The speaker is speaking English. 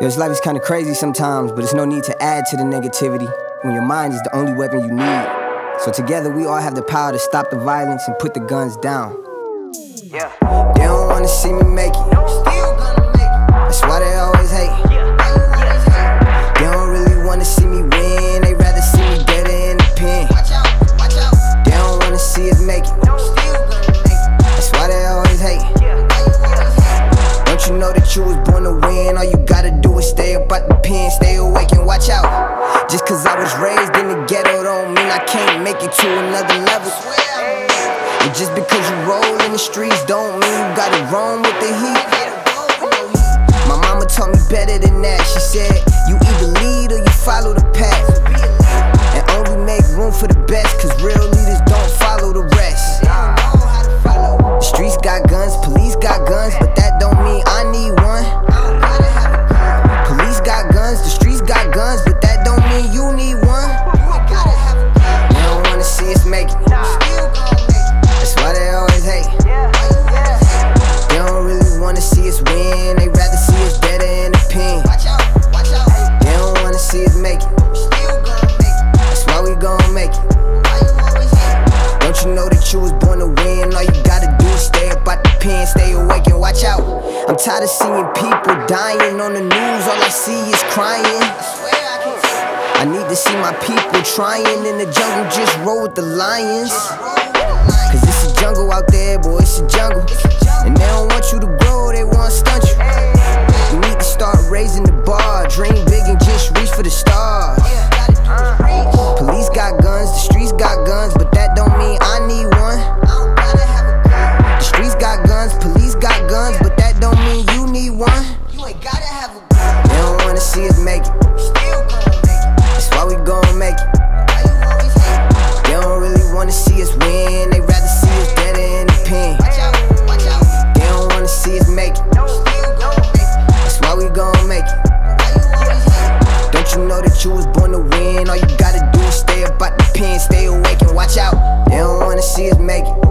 Yo, this life is kinda crazy sometimes, but there's no need to add to the negativity when your mind is the only weapon you need. So together we all have the power to stop the violence and put the guns down. Yeah. They don't wanna see me make it. That's why they always hate. They don't really wanna see me win. They rather see me dead in the pen. They don't wanna see us make it. Born to win? All you gotta do is stay up at the pen, stay awake and watch out. Just cause I was raised in the ghetto don't mean I can't make it to another level. And just because you roll in the streets don't mean you gotta roam with the heat. My mama taught me better than that. She said, You either lead you was born to win? All you gotta do is stay up at the pen, stay awake and watch out. I'm tired of seeing people dying on the news, all I see is crying. I need to see my people trying in the jungle, just roll with the lions. Cause it's a jungle out there, boy, it's a jungle. And see us make it. That's why we gon' make it. They don't really wanna see us win, they rather see us dead in the pen. They don't wanna see us make it. That's why we gon' make it. Don't you know that you was born to win? All you gotta do is stay about the pen, stay awake and watch out. They don't wanna see us make it.